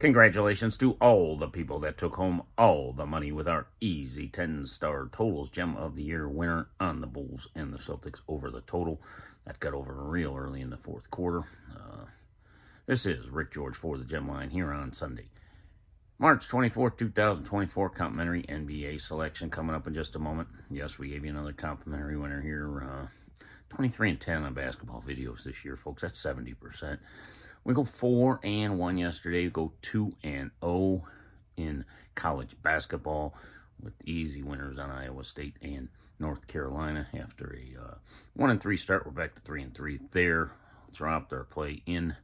Congratulations to all the people that took home all the money with our easy 10 star totals gem of the year winner on the Bulls and the Celtics over the total. That got over real early in the fourth quarter. Uh, this is Rick George for the Gem Line here on Sunday. March 24, 2024, complimentary NBA selection coming up in just a moment. Yes, we gave you another complimentary winner here. Uh, 23 and 10 on basketball videos this year, folks. That's 70%. We go 4 and 1 yesterday. We go 2 and 0 in college basketball with easy winners on Iowa State and North Carolina. After a uh, 1 and 3 start, we're back to 3 and 3 there. Dropped our play in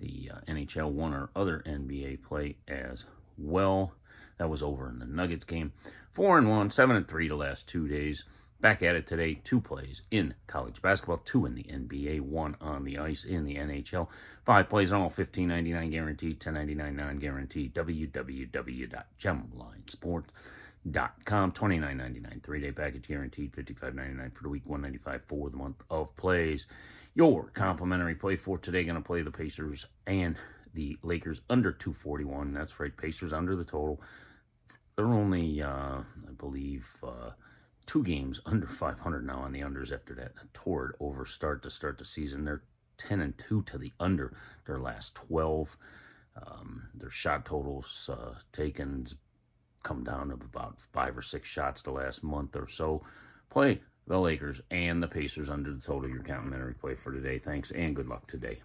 the uh, NHL, won our other NBA play as well. That was over in the Nuggets game. 4 and 1, 7 and 3 the last two days. Back at it today, two plays in college basketball, two in the NBA, one on the ice in the NHL. Five plays on all, fifteen ninety nine guaranteed, ten ninety nine non guaranteed. www.gemlinesports.com. Twenty nine ninety nine three day package guaranteed, fifty five ninety nine for the week, one ninety five for the month of plays. Your complimentary play for today going to play the Pacers and the Lakers under two forty one. That's right, Pacers under the total. They're only, uh, I believe. Uh, two games under 500 now on the unders after that torrid over start to start the season. They're 10 and 2 to the under their last 12. Um, their shot totals uh, taken come down to about five or six shots the last month or so. Play the Lakers and the Pacers under the total. Your complimentary play for today. Thanks and good luck today.